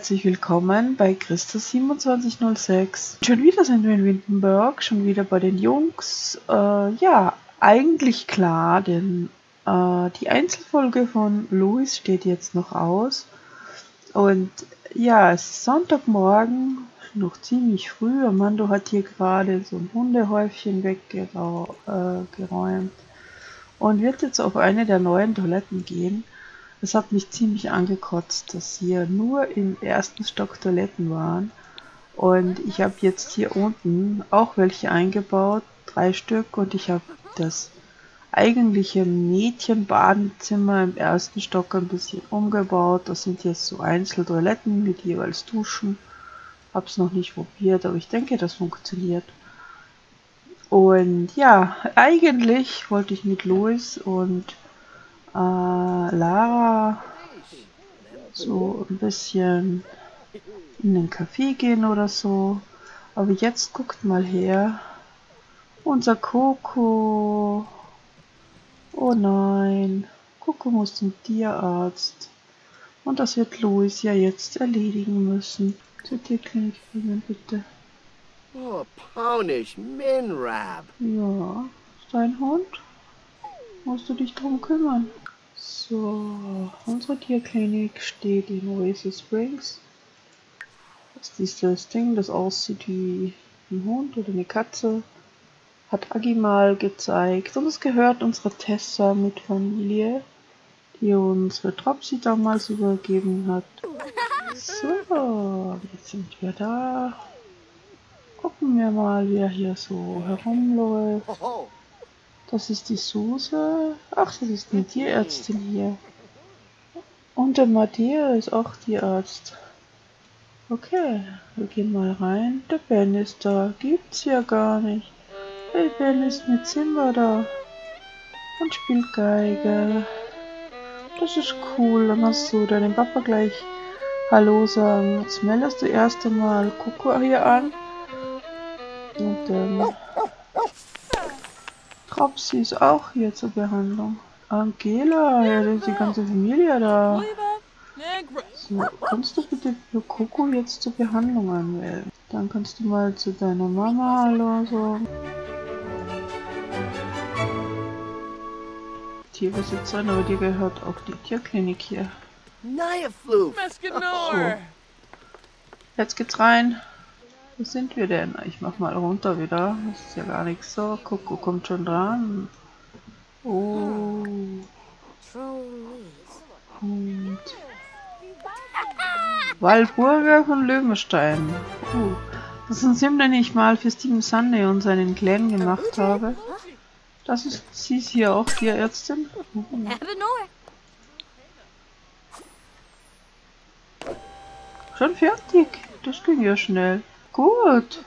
Herzlich willkommen bei Christus2706. Schon wieder sind wir in Windenberg, schon wieder bei den Jungs. Äh, ja, eigentlich klar, denn äh, die Einzelfolge von Louis steht jetzt noch aus. Und ja, es ist Sonntagmorgen, noch ziemlich früh. Amando hat hier gerade so ein Hundehäufchen weggeräumt äh, und wird jetzt auf eine der neuen Toiletten gehen. Es hat mich ziemlich angekotzt, dass hier nur im ersten Stock Toiletten waren. Und ich habe jetzt hier unten auch welche eingebaut, drei Stück. Und ich habe das eigentliche Mädchenbadenzimmer im ersten Stock ein bisschen umgebaut. Das sind jetzt so Einzeltoiletten mit jeweils Duschen. Hab's noch nicht probiert, aber ich denke, das funktioniert. Und ja, eigentlich wollte ich mit Louis und äh, Lara so ein bisschen in den Café gehen oder so. Aber jetzt guckt mal her. Unser Coco. Oh nein. Coco muss zum Tierarzt. Und das wird Louis ja jetzt erledigen müssen. Zur Tierklinik bringen, bitte. Oh, Ponish Minrab. Ja, ist dein Hund? Musst du dich drum kümmern. So, unsere Tierklinik steht in Oasis Springs. Das ist das Ding, das aussieht wie ein Hund oder eine Katze. Hat Agi mal gezeigt. Und es gehört unserer Tessa mit Familie, die unsere Tropsy damals übergeben hat. So, jetzt sind wir da. Gucken wir mal, wer hier so herumläuft. Das ist die Suse. Ach, das ist eine Tierärztin hier. Und der Matthäa ist auch Tierarzt. Okay, wir gehen mal rein. Der Ben ist da. Gibt's ja gar nicht. Hey, Ben ist mit Simba da. Und spielt Geige. Das ist cool. Dann hast du deinem Papa gleich Hallo sagen. Jetzt meldest du erst einmal Coco hier an. Und dann... Tropsy ist auch hier zur Behandlung. Angela, ja, da ist die ganze Familie da. So, kannst du bitte für Coco jetzt zur Behandlung anmelden? Dann kannst du mal zu deiner Mama Hallo sagen. Tierbesitzerin, aber dir gehört auch die Tierklinik hier. Nayaflu. So. Jetzt geht's rein. Wo sind wir denn? Ich mach mal runter wieder. Das ist ja gar nichts so. Coco kommt schon dran. Oh. Und Walburger von Löwenstein. Uh, das ist ein Sim, den ich mal für Steven Sunday und seinen Clan gemacht habe. Das ist, sie ist hier auch Tierärztin. Uh. Schon fertig. Das ging ja schnell. Gut.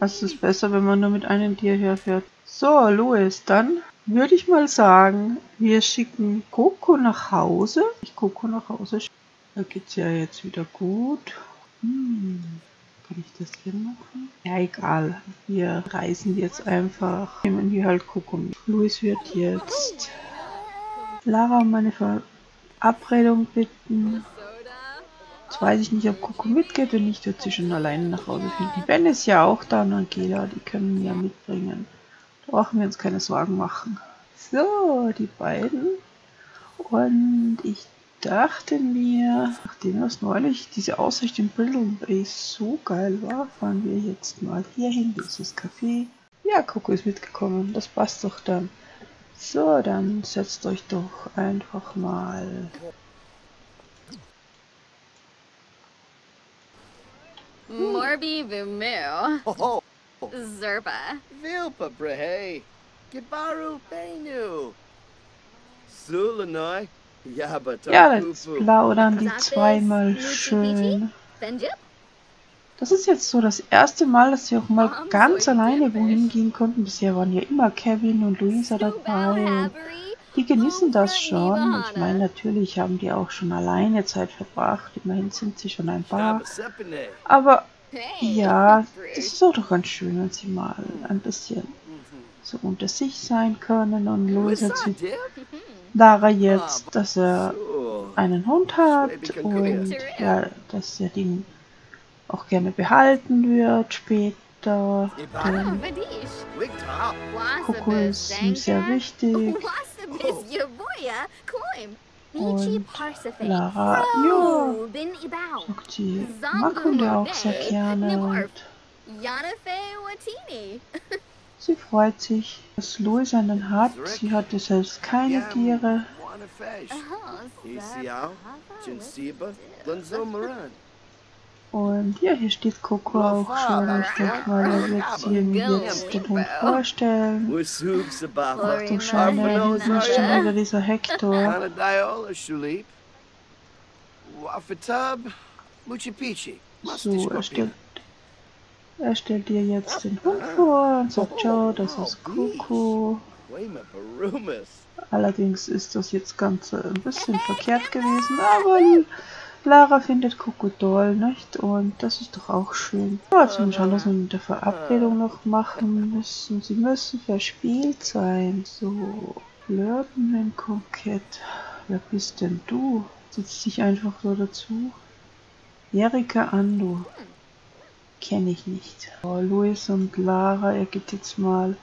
Es ist besser, wenn man nur mit einem Tier herfährt. So, Louis, dann würde ich mal sagen, wir schicken Coco nach Hause. Ich Coco nach Hause. Da geht's ja jetzt wieder gut. Hm, kann ich das hier machen? Ja, egal. Wir reisen jetzt einfach. Nehmen wir halt Coco mit. Louis wird jetzt Lara um meine Verabredung bitten. Jetzt weiß ich nicht, ob Coco mitgeht. Wenn nicht, wird sie schon alleine nach Hause finden. Ben ist ja auch da und Angela, die können ja mitbringen. Da brauchen wir uns keine Sorgen machen. So, die beiden. Und ich dachte mir, nachdem das neulich diese Aussicht in Brilliant so geil war, fahren wir jetzt mal hier hin, dieses Café. Ja, Coco ist mitgekommen, das passt doch dann. So, dann setzt euch doch einfach mal Morbi Vumu. Oh, Zerba. Vilpa Brehe. Gibaru Benu. Sulanoi. Yabata. Ja, jetzt plaudern die zweimal schön. Das ist jetzt so das erste Mal, dass sie auch mal ganz alleine wohin gehen konnten. Bisher waren ja immer Kevin und Luisa dabei. Die genießen das schon. Ich meine, natürlich haben die auch schon alleine Zeit verbracht. Immerhin sind sie schon ein paar. Aber ja, das ist auch doch ganz schön, wenn sie mal ein bisschen so unter sich sein können. Und Luisa sieht Lara jetzt, dass er einen Hund hat und ja, dass der Ding auch gerne behalten wird später. Ah, Denn. Coco ist ihm sehr wichtig. Und. Lara, Ibao. sagt sie, mag Hunde auch sehr gerne. und sie freut sich, dass Louis einen hat. Sie hatte selbst keine Tiere. Und ja, hier steht Coco auch schon. Ich denke mal, er wird sie jetzt den Hund vorstellen. Sabafa. Du Scheine, hier ist schon wieder dieser Hector. So, er stellt, er stellt dir jetzt den Hund vor und sagt, schau, das ist Coco. Allerdings ist das jetzt Ganze ein bisschen verkehrt gewesen, aber Lara findet Coco toll, nicht? Und das ist doch auch schön. Ja, zum schauen, dass wir mit der Verabredung noch machen müssen. Sie müssen verspielt sein. So, flirten mit Kokett. Wer bist denn du? Setzt sich einfach so dazu. Erika Ando. Kenne ich nicht. Oh, Luis und Lara, ihr geht jetzt mal.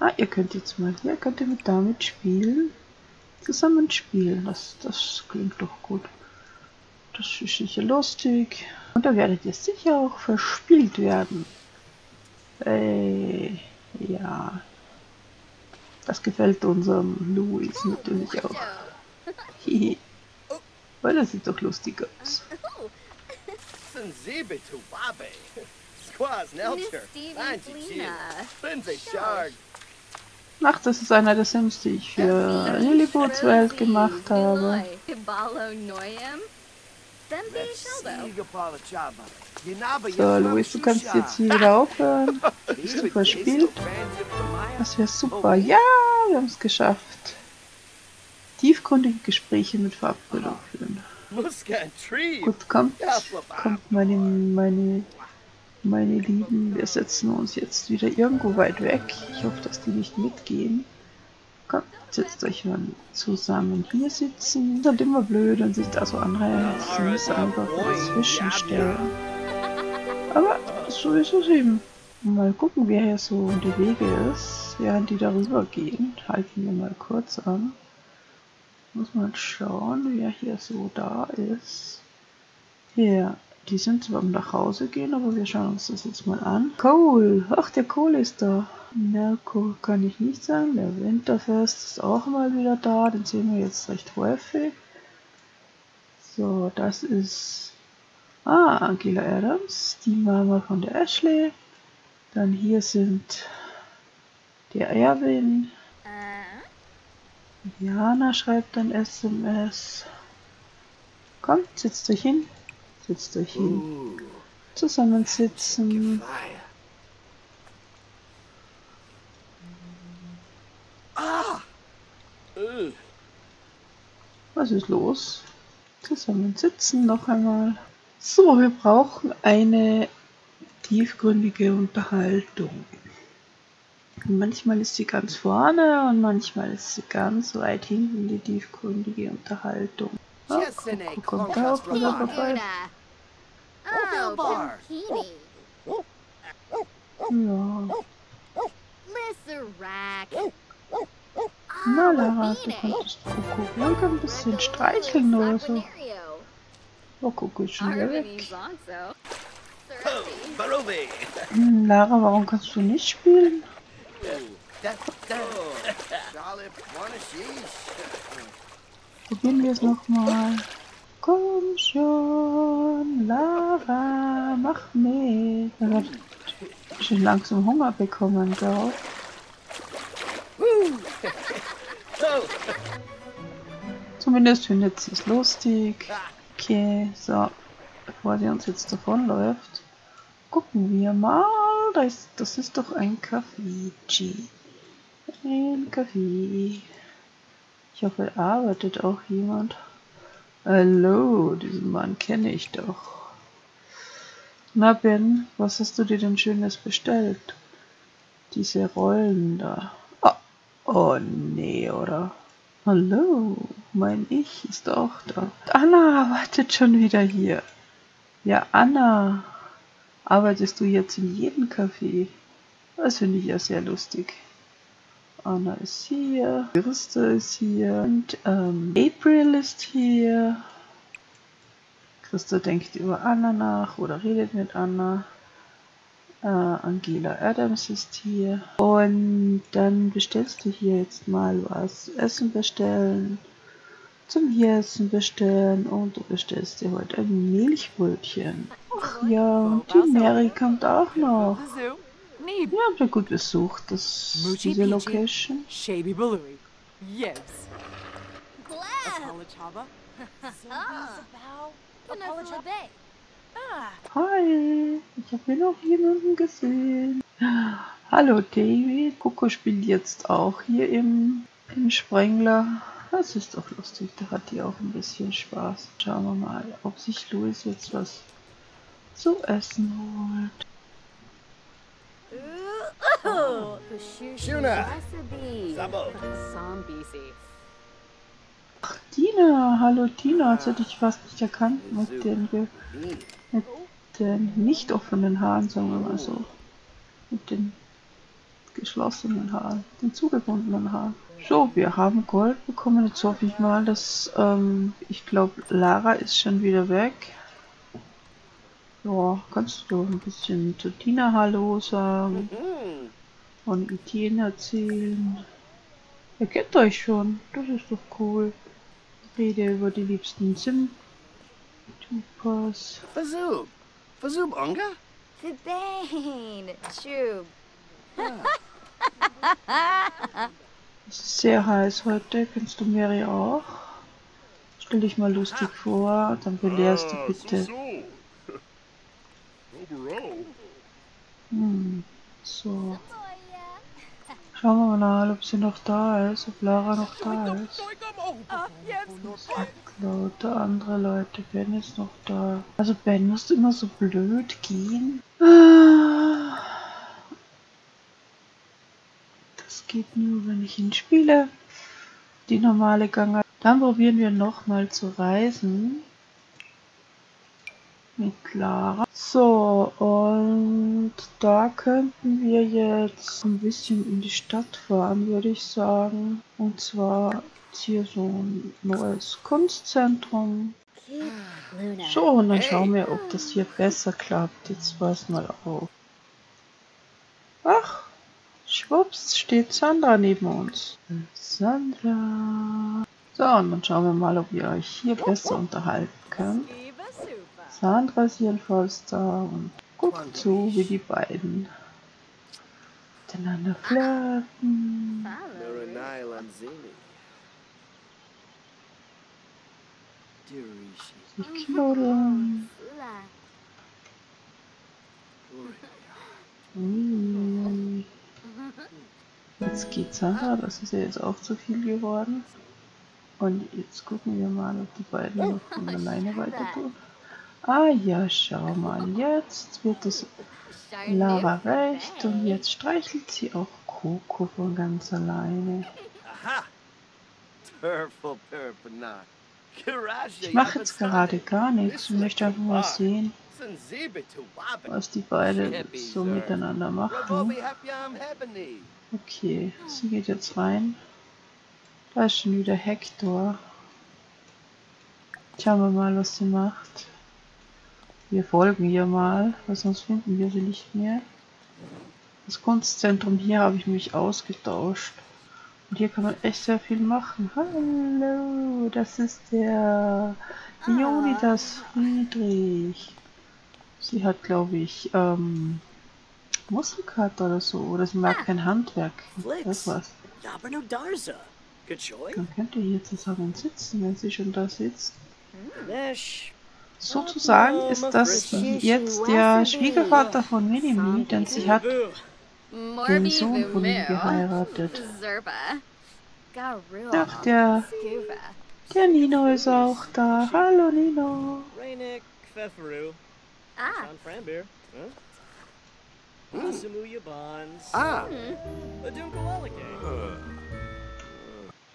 Ah, ihr könnt jetzt mal hier, könnt ihr mit damit spielen. Zusammen spielen. Das, das klingt doch gut. Das ist sicher lustig. Und da werdet ihr sicher auch verspielt werden. Ey, ja. Das gefällt unserem Louis natürlich auch. Hihi. Weil das sieht doch lustig aus. Ach, das ist einer der Sims, die ich für Lilliput's Welt gemacht habe. So, Louis, du kannst jetzt hier wieder aufhören. Bist du verspielt? Das wäre super. Ja, wir haben es geschafft. Tiefgründige Gespräche mit Verabredung führen. Gut, kommt, kommt meine, meine, meine Lieben. Wir setzen uns jetzt wieder irgendwo weit weg. Ich hoffe, dass die nicht mitgehen. Kommt, setzt euch mal zusammen hier sitzen. Ist immer blöd, wenn sich da so andere Sims einfach dazwischen stellen. Aber so ist es eben. Mal gucken, wer hier so in die Wege ist, während die darüber gehen. Halten wir mal kurz an. Muss mal schauen, wer hier so da ist. Ja, die sind zwar am nach Hause gehen, aber wir schauen uns das jetzt mal an. Cole! Ach, der Cole ist da. Merkur kann ich nicht sagen. Der Winterfest ist auch mal wieder da. Den sehen wir jetzt recht häufig. So, das ist ah, Angela Adams, die Mama von der Ashley. Dann hier sind der Erwin, Jana schreibt ein SMS. Kommt, setzt euch hin. Setzt euch hin. Zusammensitzen. Was ist los? Zusammensitzen noch einmal. So, wir brauchen eine tiefgründige Unterhaltung. Manchmal ist sie ganz vorne und manchmal ist sie ganz weit hinten, die tiefgründige Unterhaltung. Oh, Coco kommt auch wieder vorbei. Oh. Ja. Lara, du konntest Coco ruhig ein bisschen streicheln oder so. Oh, Coco ist schon wieder weg. Oh, Barubi. Hm, Lara, warum kannst du nicht spielen? Probieren wir es nochmal. Komm schon, Lara, mach mit. Er hat schon langsam Hunger bekommen, glaube Oh, Zumindest findet sie es lustig. Okay, so. Bevor sie uns jetzt davonläuft, gucken wir mal. Da ist, das ist doch ein Kaffee. Ein Kaffee. Ich hoffe, arbeitet auch jemand. Hallo, diesen Mann kenne ich doch. Na Ben, was hast du dir denn Schönes bestellt? Diese Rollen da. Oh, nee, oder? Hallo. mein Ich ist auch da. Anna wartet schon wieder hier. Ja, Anna, arbeitest du jetzt in jedem Café? Das finde ich ja sehr lustig. Anna ist hier, Christa ist hier und ähm, April ist hier. Christa denkt über Anna nach oder redet mit Anna. Äh, Angela Adams ist hier. Und dann bestellst du hier jetzt mal was. Essen bestellen. Zum Essen bestellen. Und du bestellst dir heute ein Milchbrötchen. Ach ja, und die Mary kommt auch noch. Wir haben ja gut besucht, das, diese. Location. Shaby Balooey. Yes. Glad. Peninsula Bay. Hi, ich habe hier noch jemanden gesehen. Hallo David. Coco spielt jetzt auch hier im, im Sprengler. Das ist doch lustig, da hat die auch ein bisschen Spaß. Schauen wir mal, ob sich Louis jetzt was zu essen holt. Oh. Shuna. Recipe. Sabo. Zombie Tina, hallo Tina, jetzt hätte ich fast nicht erkannt mit den, ge- mit den nicht offenen Haaren, sagen wir mal so. Mit den geschlossenen Haaren, den zugebundenen Haaren. So, wir haben Gold bekommen. Jetzt hoffe ich mal, dass, ähm, ich glaube, Lara ist schon wieder weg. Ja, kannst du ein bisschen zu Tina Hallo sagen und Etienne erzählen. Ihr kennt euch schon, das ist doch cool. Rede über die liebsten sim Tupas. Fazoob. Fazoob Unga? Fibane. Shub. Es ist sehr heiß heute, kennst du Mary auch? Stell dich mal lustig vor, dann belehrst du bitte. Hm, so. Schauen wir mal, ob sie noch da ist, ob Lara noch da ist. Lauter andere Leute. Ben ist noch da. Also Ben musst immer so blöd gehen. Das geht nur, wenn ich ihn spiele. Die normale Gangart. Dann probieren wir nochmal zu reisen. Mit Clara. So, und da könnten wir jetzt ein bisschen in die Stadt fahren, würde ich sagen. Und zwar ist hier so ein neues Kunstzentrum. So, und dann schauen wir, ob das hier besser klappt. Jetzt weiß mal auf. Ach, schwupps, steht Sandra neben uns. Sandra. So, und dann schauen wir mal, ob ihr euch hier besser unterhalten könnt. Sandra ist jedenfalls da und guckt zu, wie die beiden miteinander flirten. Sie knuddeln. Ui. Jetzt geht Sandra, das ist ja jetzt auch zu viel geworden. Und jetzt gucken wir mal, ob die beiden noch von alleine weiter tun. Ah ja, schau mal, jetzt wird es Lara recht und jetzt streichelt sie auch Coco von ganz alleine. Ich mache jetzt gerade gar nichts und möchte einfach mal sehen, was die beiden so miteinander machen. Okay, sie geht jetzt rein. Da ist schon wieder Hector. Schauen wir mal, was sie macht. Wir folgen ihr mal, weil sonst finden wir sie nicht mehr. Das Kunstzentrum hier habe ich mich ausgetauscht. Und hier kann man echt sehr viel machen. Hallo, das ist der Leonidas Friedrich. Sie hat, glaube ich, ähm, Muskelkater oder so. Oder sie mag kein Handwerk. Das war's. Dann könnt ihr hier zusammen sitzen, wenn sie schon da sitzt. Sozusagen ist das jetzt der Schwiegervater von Minimi, denn sie hat den Sohn von ihm geheiratet. Ach, der, der Nino ist auch da. Hallo Nino. Ah. Yabans. Ah, Adunkalalake.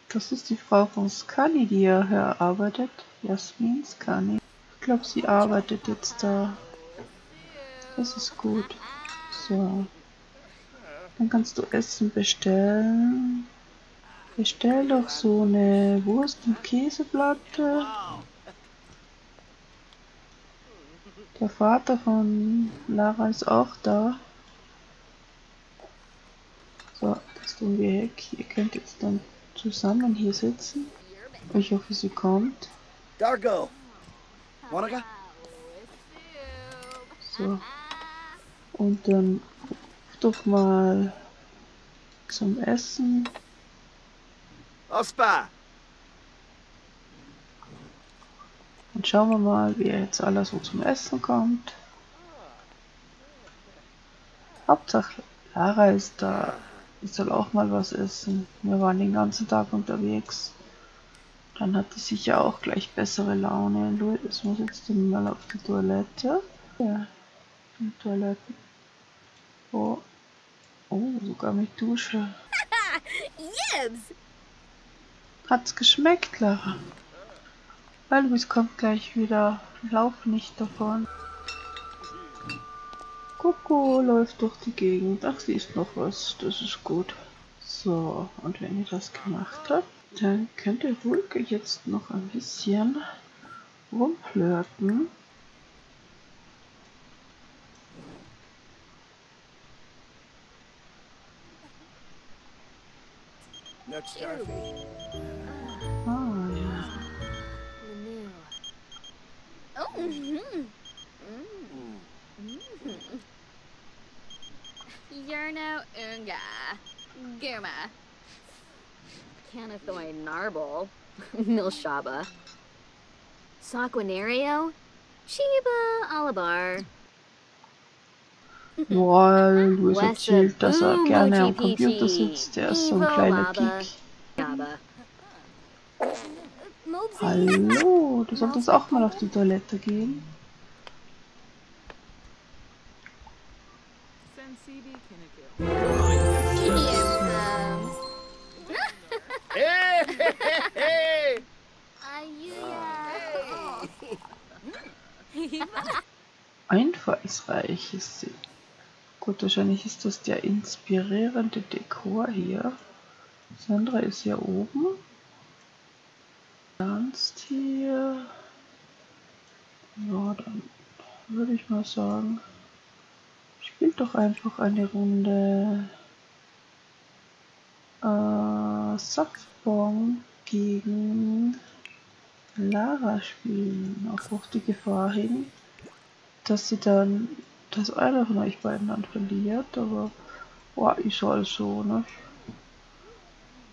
Das ist die Frau von Scully, die ja hier arbeitet. Jasmin Scully. Ich glaube, sie arbeitet jetzt da. Das ist gut. So. Dann kannst du Essen bestellen. Bestell doch so eine Wurst- und Käseplatte. Der Vater von Lara ist auch da. So, das tun wir weg. Ihr könnt jetzt dann zusammen hier sitzen. Ich hoffe, sie kommt. Dargo. Go? So. Und dann doch mal zum Essen. Ospa. Und schauen wir mal, wer jetzt alles so zum Essen kommt. Hauptsache Lara ist da. Ich soll auch mal was essen. Wir waren den ganzen Tag unterwegs. Dann hat die sicher auch gleich bessere Laune. Luis muss jetzt mal auf die Toilette. Ja, die Toilette. Oh. Oh, sogar mit Dusche. Yibs! Hat's geschmeckt, Lara? Weil Luis kommt gleich wieder. Lauf nicht davon. Coco läuft durch die Gegend. Ach, sie ist noch was. Das ist gut. So, und wenn ihr das gemacht habt, dann könnt ihr wohl jetzt noch ein bisschen rumflirten. Nut Starfy. Ah, ja. Yerno Unga. Guma. Canathoy Narble. Milshaba. Saquinario. Sheba Alabar. Boah, Luis erzählt, dass er gerne am Computer sitzt. Der ist so ein kleiner. Geek. Hallo, du solltest auch mal auf die Toilette gehen. Sensibi hey. Einfallsreich ist sie. Gut, wahrscheinlich ist das der inspirierende Dekor hier. Sandra ist ja oben. Ernst hier. Ja, dann würde ich mal sagen, spielt doch einfach eine Runde äh, Saftbomb gegen Lara spielen. Auch auf die Gefahr hin, dass sie dann, dass einer von euch beiden dann verliert, aber boah, ist halt so, ne?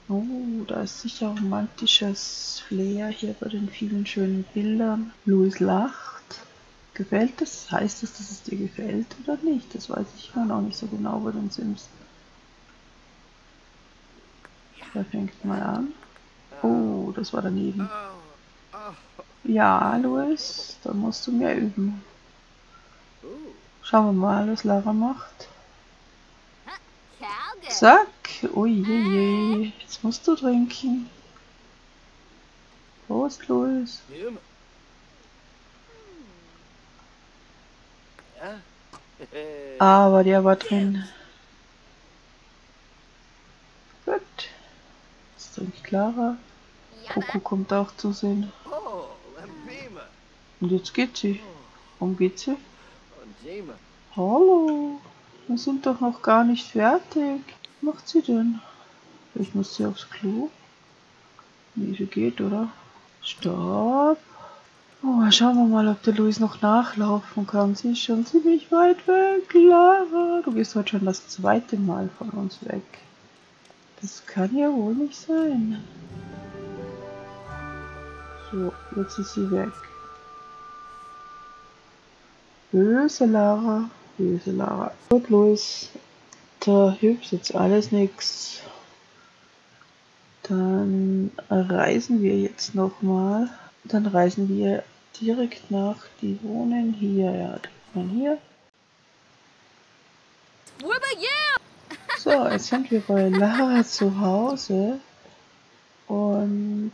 Oh, da ist sicher romantisches Flair hier bei den vielen schönen Bildern. Louis lacht. Gefällt es? Heißt es, dass es dir gefällt oder nicht? Das weiß ich immer noch nicht so genau bei den Sims. Wer fängt mal an? Oh, das war daneben. Ja, Louis, da musst du mehr üben. Schauen wir mal, was Lara macht. Zack! Uiuiui, jetzt musst du trinken. Prost, Louis. Hey. Aber der war drin. Gut. Jetzt trinkt Clara. Coco kommt auch zu sehen. Und jetzt geht sie. Warum geht sie? Hallo. Wir sind doch noch gar nicht fertig. Was macht sie denn? Vielleicht muss sie aufs Klo. Nee, sie geht, oder? Stopp. Oh, schauen wir mal, ob der Luis noch nachlaufen kann. Sie ist schon ziemlich weit weg. Lara, du gehst heute schon das zweite Mal von uns weg. Das kann ja wohl nicht sein. So, jetzt ist sie weg. Böse Lara, böse Lara. Gut, Luis, da hilft jetzt alles nichts. Dann reisen wir jetzt nochmal. Dann reisen wir direkt nach. Die wohnen hier. Ja, wohnen hier. So, jetzt sind wir bei Lara zu Hause. Und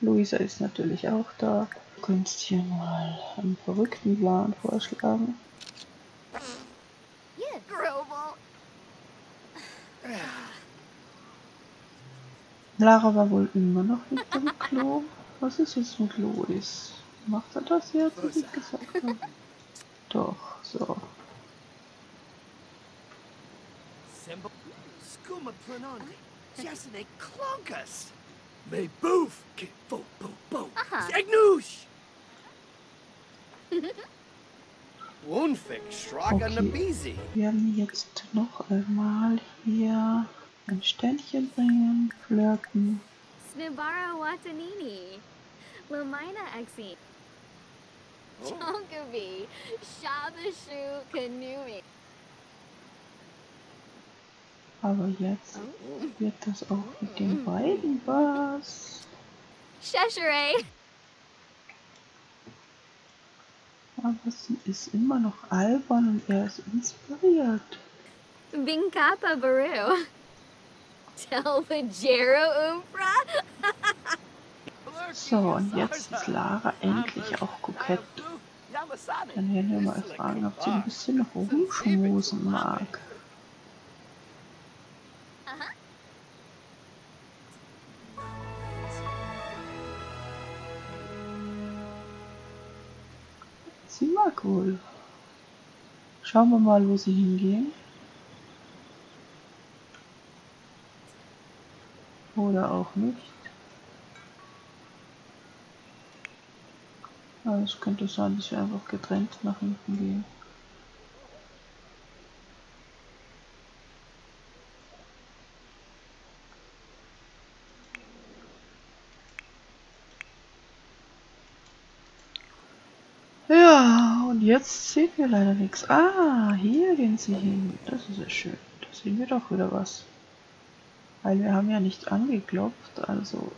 Luisa ist natürlich auch da. Du kannst hier mal einen verrückten Plan vorschlagen. Lara war wohl immer noch nicht im Klo. Was ist jetzt mit Lois? Macht er das jetzt, wie ich gesagt habe? Doch, so. Symbol. Skuma planandi. Jasne klonkas. Me boof. Ki bo bo bo. Aha. Okay. Wir werden jetzt noch einmal hier ein Ständchen bringen, flirten. Snibara Watanini. Lamina Exi. Oh. Chonkabi. Shabashu Kanui. Aber jetzt wird das auch mit den beiden was. Sheshere. Aber sie ist immer noch albern und er ist inspiriert. Binkapa Baru. Telvajero Umpra. So, und jetzt ist Lara endlich auch kokett. Dann werden wir mal fragen, ob sie ein bisschen rumschmusen mag. Wohl. Schauen wir mal, wo sie hingehen. Oder auch nicht. Es könnte sein, dass wir einfach getrennt nach hinten gehen. Ja, und jetzt sehen wir leider nichts. Ah, hier gehen sie hin. Das ist ja schön. Da sehen wir doch wieder was. Weil wir haben ja nicht angeklopft, also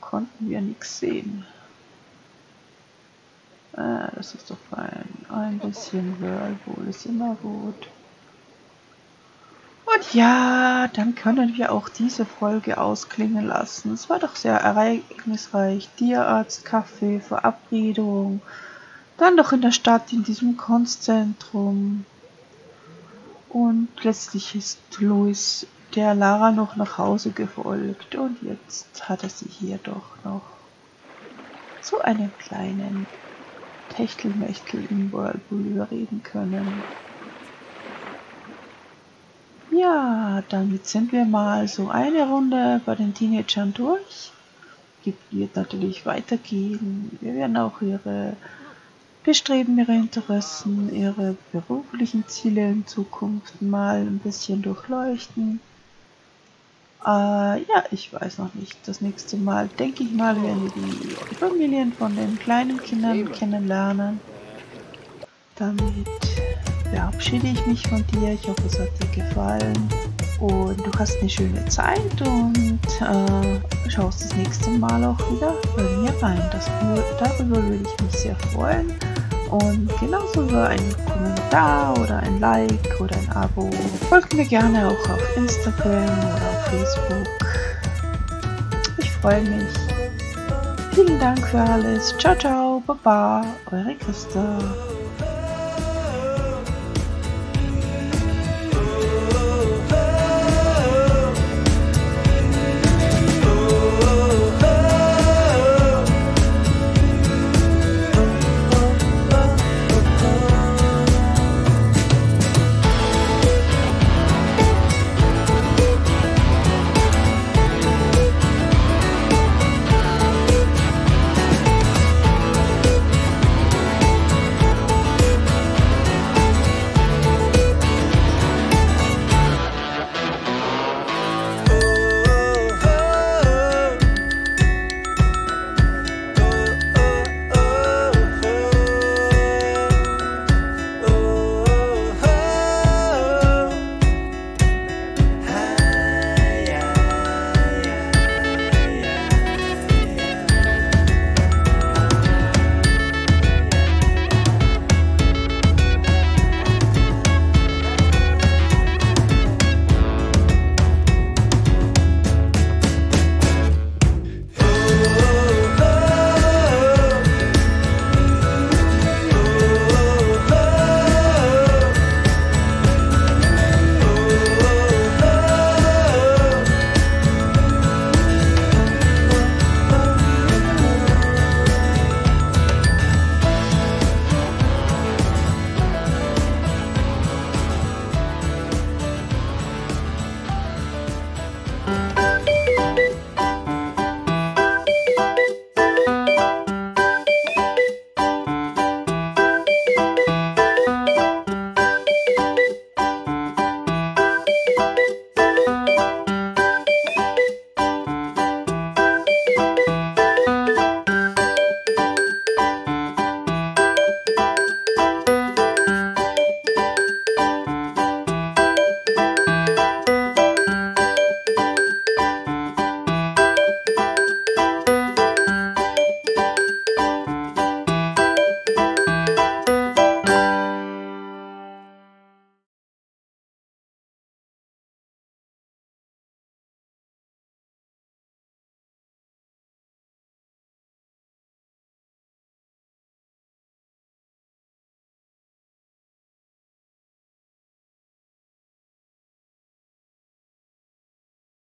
konnten wir nichts sehen. Ah, das ist doch fein. Ein bisschen Whirlpool ist immer gut. Und ja, dann können wir auch diese Folge ausklingen lassen. Es war doch sehr ereignisreich. Tierarzt, Kaffee, Verabredung. Dann doch in der Stadt, in diesem Kunstzentrum. Und letztlich ist Louis der Lara noch nach Hause gefolgt. Und jetzt hat er sie hier doch noch zu einem kleinen Techtelmechtel im Whirlpool überreden können. Ja, damit sind wir mal so eine Runde bei den Teenagern durch. Gibt wird natürlich weitergehen. Wir werden auch ihre Bestreben, ihre Interessen, ihre beruflichen Ziele in Zukunft mal ein bisschen durchleuchten. Äh, ja, ich weiß noch nicht. Das nächste Mal, denke ich mal, werden wir die Familien von den kleinen Kindern kennenlernen. Damit verabschiede ich mich von dir. Ich hoffe, es hat dir gefallen. Und du hast eine schöne Zeit und äh, schaust das nächste Mal auch wieder bei mir rein. Das, darüber würde ich mich sehr freuen. Und genauso über einen Kommentar oder ein Like oder ein Abo. Folgt mir gerne auch auf Instagram oder auf Facebook. Ich freue mich. Vielen Dank für alles. Ciao, ciao, baba, eure Christa.